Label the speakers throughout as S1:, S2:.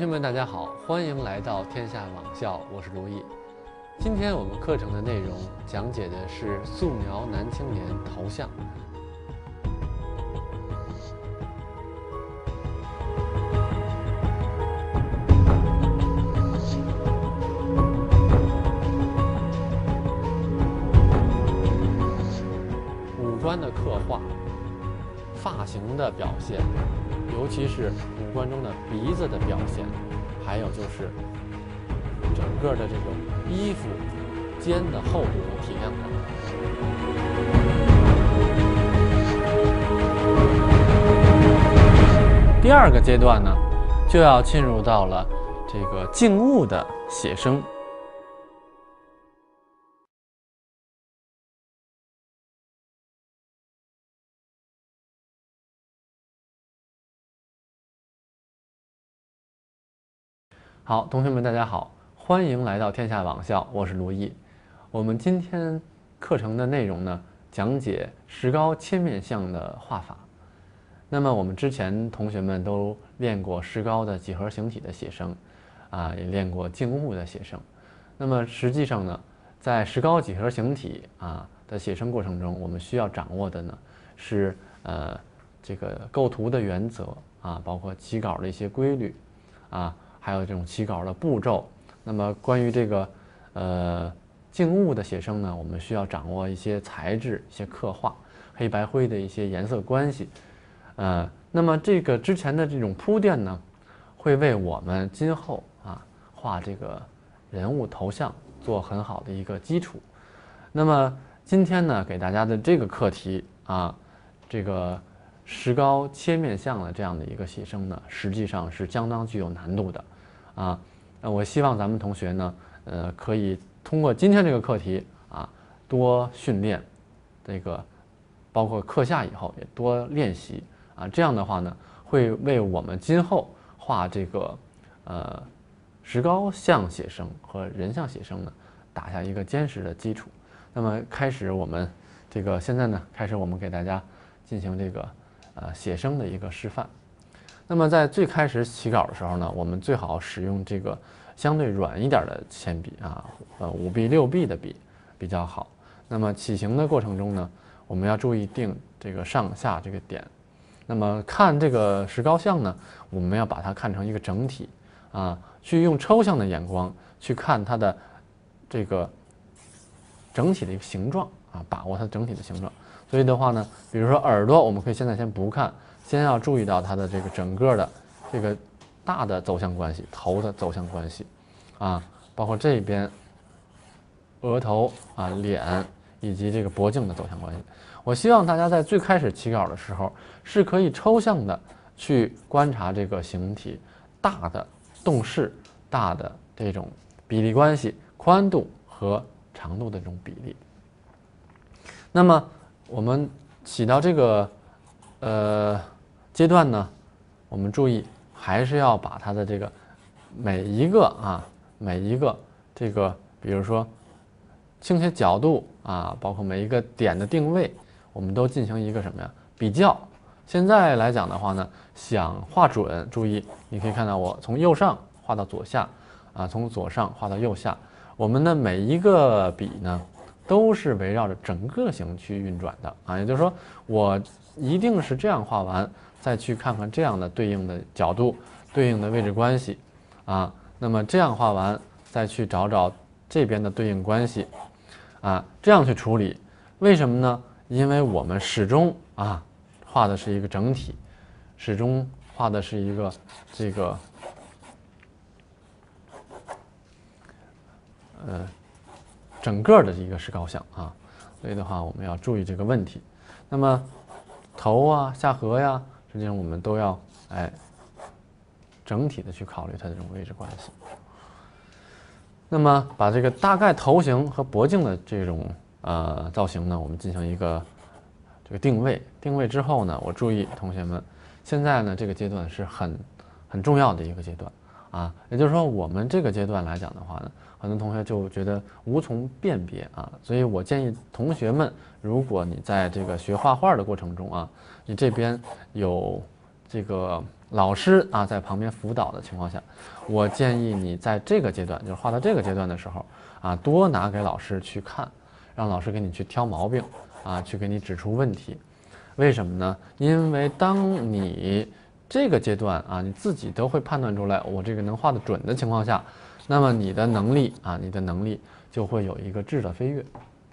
S1: 同学们，大家好，欢迎来到天下网校，我是卢毅。今天我们课程的内容讲解的是素描男青年头像。五官的刻画，发型的表现。尤其是五官中的鼻子的表现，还有就是整个的这种衣服肩的厚度和体量等。第二个阶段呢，就要进入到了这个静物的写生。好，同学们，大家好，欢迎来到天下网校，我是卢毅。我们今天课程的内容呢，讲解石膏切面相的画法。那么我们之前同学们都练过石膏的几何形体的写生，啊，也练过静物的写生。那么实际上呢，在石膏几何形体啊的写生过程中，我们需要掌握的呢是呃这个构图的原则啊，包括起稿的一些规律啊。还有这种起稿的步骤。那么关于这个呃静物的写生呢，我们需要掌握一些材质、一些刻画、黑白灰的一些颜色关系。呃，那么这个之前的这种铺垫呢，会为我们今后啊画这个人物头像做很好的一个基础。那么今天呢，给大家的这个课题啊，这个。石膏切面相的这样的一个写生呢，实际上是相当具有难度的，啊，那我希望咱们同学呢，呃，可以通过今天这个课题啊，多训练，这个包括课下以后也多练习啊，这样的话呢，会为我们今后画这个呃石膏像写生和人像写生呢，打下一个坚实的基础。那么开始我们这个现在呢，开始我们给大家进行这个。呃，写生的一个示范。那么在最开始起稿的时候呢，我们最好使用这个相对软一点的铅笔啊，呃，五 B、六 B 的笔比较好。那么起形的过程中呢，我们要注意定这个上下这个点。那么看这个石膏像呢，我们要把它看成一个整体啊，去用抽象的眼光去看它的这个整体的一个形状啊，把握它整体的形状。所以的话呢，比如说耳朵，我们可以现在先不看，先要注意到它的这个整个的这个大的走向关系，头的走向关系，啊，包括这边额头啊、脸以及这个脖颈的走向关系。我希望大家在最开始起稿的时候，是可以抽象的去观察这个形体大的动势、大的这种比例关系、宽度和长度的这种比例。那么。我们起到这个呃阶段呢，我们注意还是要把它的这个每一个啊每一个这个，比如说倾斜角度啊，包括每一个点的定位，我们都进行一个什么呀比较。现在来讲的话呢，想画准，注意你可以看到我从右上画到左下啊，从左上画到右下，我们的每一个笔呢。都是围绕着整个形去运转的啊，也就是说，我一定是这样画完，再去看看这样的对应的角度、对应的位置关系啊。那么这样画完，再去找找这边的对应关系啊，这样去处理。为什么呢？因为我们始终啊画的是一个整体，始终画的是一个这个呃。整个的一个石膏像啊，所以的话我们要注意这个问题。那么头啊、下颌呀，实际上我们都要哎整体的去考虑它的这种位置关系。那么把这个大概头型和脖颈的这种呃造型呢，我们进行一个这个定位。定位之后呢，我注意同学们，现在呢这个阶段是很很重要的一个阶段啊，也就是说我们这个阶段来讲的话呢。很多同学就觉得无从辨别啊，所以我建议同学们，如果你在这个学画画的过程中啊，你这边有这个老师啊在旁边辅导的情况下，我建议你在这个阶段，就是画到这个阶段的时候啊，多拿给老师去看，让老师给你去挑毛病啊，去给你指出问题。为什么呢？因为当你这个阶段啊，你自己都会判断出来我这个能画得准的情况下，那么你的能力啊，你的能力就会有一个质的飞跃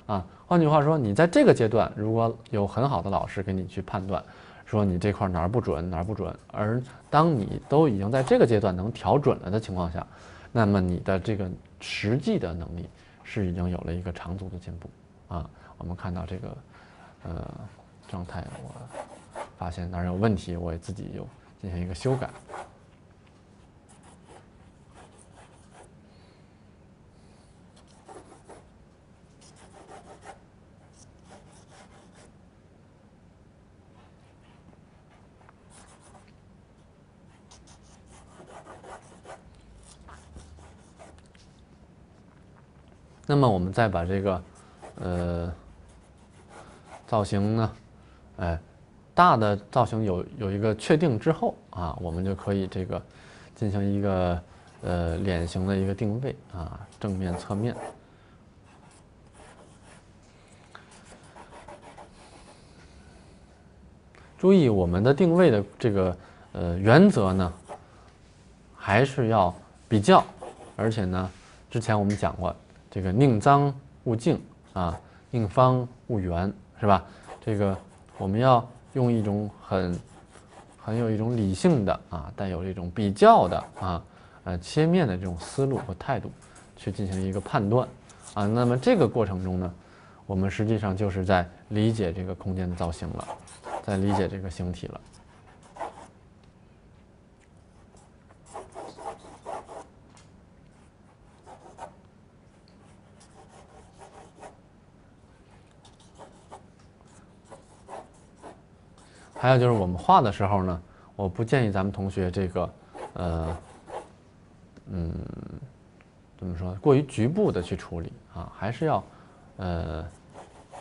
S1: 啊。换句话说，你在这个阶段如果有很好的老师给你去判断。说你这块哪儿不准，哪儿不准。而当你都已经在这个阶段能调准了的情况下，那么你的这个实际的能力是已经有了一个长足的进步啊。我们看到这个呃状态，我发现哪儿有问题，我也自己又进行一个修改。那么我们再把这个，呃，造型呢，哎，大的造型有有一个确定之后啊，我们就可以这个进行一个呃脸型的一个定位啊，正面、侧面。注意我们的定位的这个呃原则呢，还是要比较，而且呢，之前我们讲过。这个宁脏勿净啊，宁方勿圆，是吧？这个我们要用一种很很有一种理性的啊，带有这种比较的啊，呃切面的这种思路和态度去进行一个判断啊。那么这个过程中呢，我们实际上就是在理解这个空间的造型了，在理解这个形体了。还有就是我们画的时候呢，我不建议咱们同学这个，呃，嗯，怎么说，过于局部的去处理啊，还是要，呃，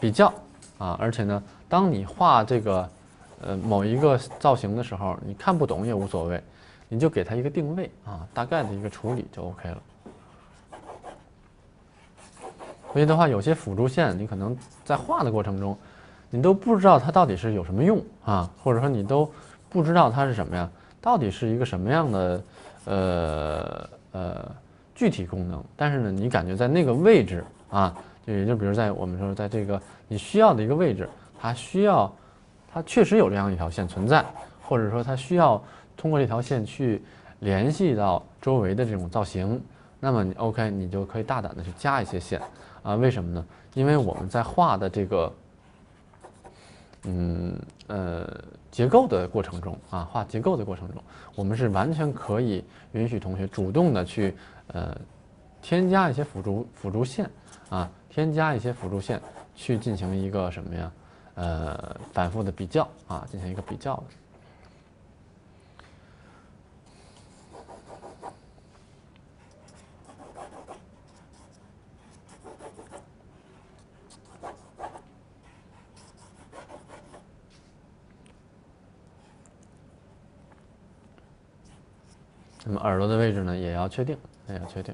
S1: 比较啊，而且呢，当你画这个，呃，某一个造型的时候，你看不懂也无所谓，你就给它一个定位啊，大概的一个处理就 OK 了。所以的话，有些辅助线，你可能在画的过程中。你都不知道它到底是有什么用啊，或者说你都不知道它是什么呀？到底是一个什么样的呃呃具体功能？但是呢，你感觉在那个位置啊，就也就比如在我们说在这个你需要的一个位置，它需要它确实有这样一条线存在，或者说它需要通过这条线去联系到周围的这种造型，那么你 OK，你就可以大胆的去加一些线啊？为什么呢？因为我们在画的这个。嗯呃，结构的过程中啊，画结构的过程中，我们是完全可以允许同学主动的去呃添加一些辅助辅助线啊，添加一些辅助线去进行一个什么呀？呃，反复的比较啊，进行一个比较的。那么耳朵的位置呢，也要确定，也要确定。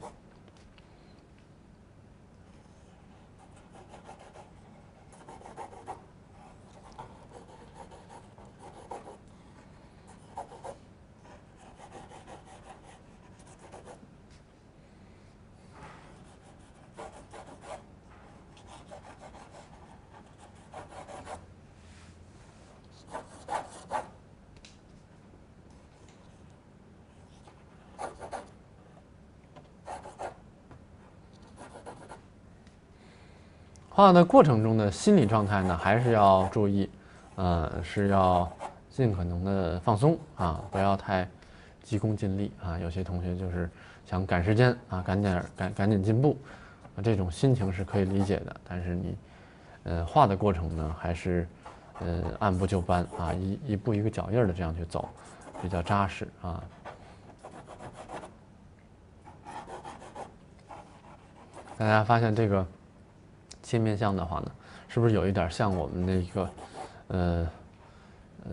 S1: 画的过程中的心理状态呢，还是要注意，呃，是要尽可能的放松啊，不要太急功近利啊。有些同学就是想赶时间啊，赶点赶赶紧进步，这种心情是可以理解的。但是你，呃，画的过程呢，还是呃按部就班啊，一一步一个脚印的这样去走，比较扎实啊。大家发现这个。切面相的话呢，是不是有一点像我们的一个，呃，呃，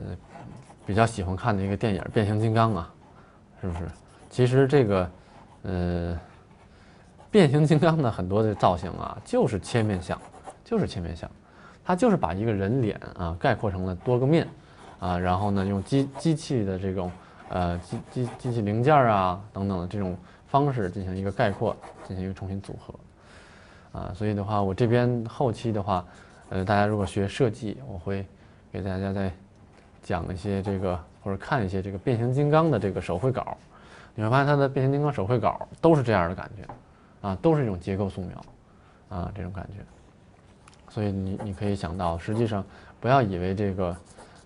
S1: 比较喜欢看的一个电影《变形金刚》啊，是不是？其实这个，呃，变形金刚的很多的造型啊，就是切面相，就是切面相，它就是把一个人脸啊概括成了多个面，啊，然后呢用机机器的这种呃机机机器零件啊等等的这种方式进行一个概括，进行一个重新组合，啊，所以的话，我这边后期的话，呃，大家如果学设计，我会给大家再讲一些这个或者看一些这个变形金刚的这个手绘稿。你会发现它的变形金刚手绘稿都是这样的感觉，啊，都是一种结构素描，啊，这种感觉。所以你你可以想到，实际上不要以为这个，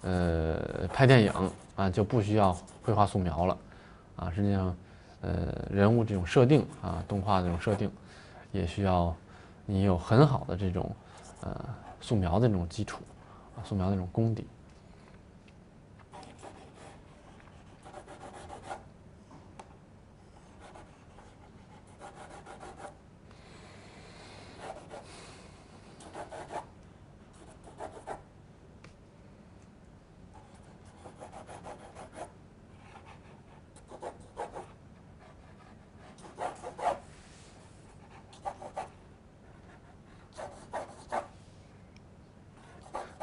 S1: 呃，拍电影啊就不需要绘画素描了，啊，实际上，呃，人物这种设定啊，动画这种设定，也需要你有很好的这种，呃，素描的那种基础，啊，素描那种功底。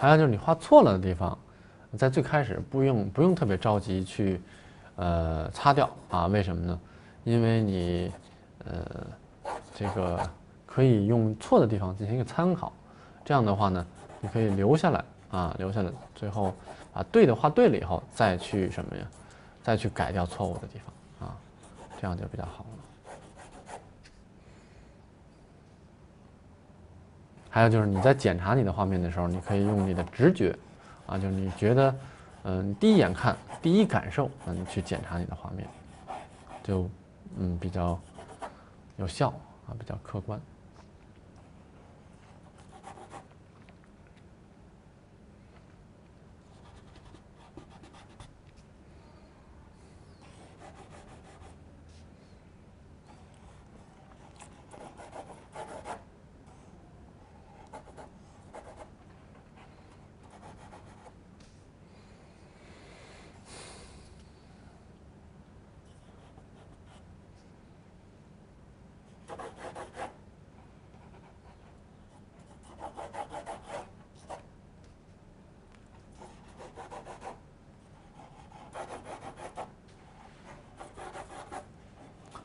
S1: 还有就是你画错了的地方，在最开始不用不用特别着急去，呃，擦掉啊？为什么呢？因为你，呃，这个可以用错的地方进行一个参考，这样的话呢，你可以留下来啊，留下来，最后把对的画对了以后，再去什么呀？再去改掉错误的地方啊，这样就比较好了。还有就是你在检查你的画面的时候，你可以用你的直觉，啊，就是你觉得，嗯，第一眼看，第一感受，嗯，去检查你的画面，就，嗯，比较有效啊，比较客观。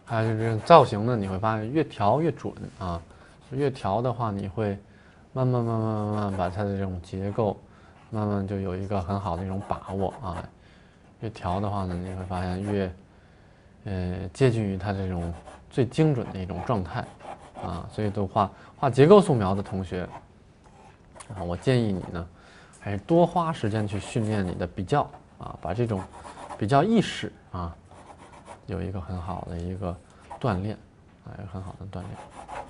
S1: 还有就是造型呢，你会发现越调越准啊，越调的话，你会慢慢慢慢慢慢把它的这种结构，慢慢就有一个很好的一种把握啊。越调的话呢，你会发现越，呃，接近于它这种最精准的一种状态啊。所以都画画结构素描的同学啊，我建议你呢，还是多花时间去训练你的比较啊，把这种比较意识啊。有一个很好的一个锻炼，啊，有很好的锻炼。